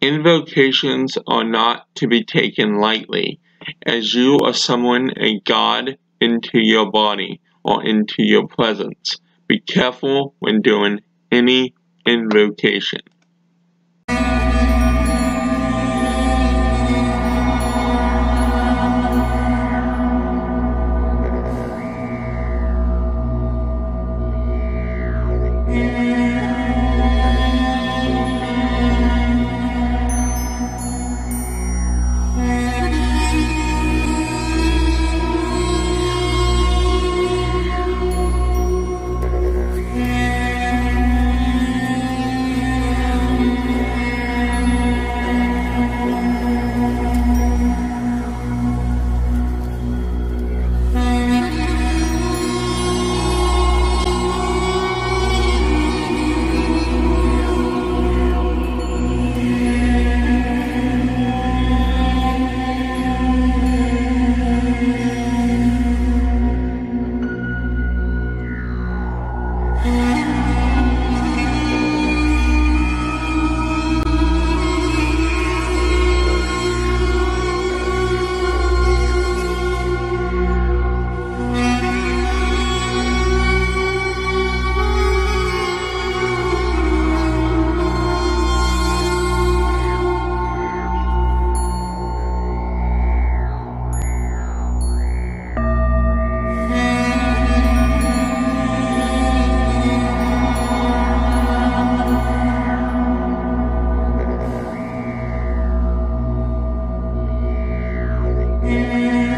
Invocations are not to be taken lightly, as you are summoning a god into your body or into your presence. Be careful when doing any invocation. Mm-hmm. Amen.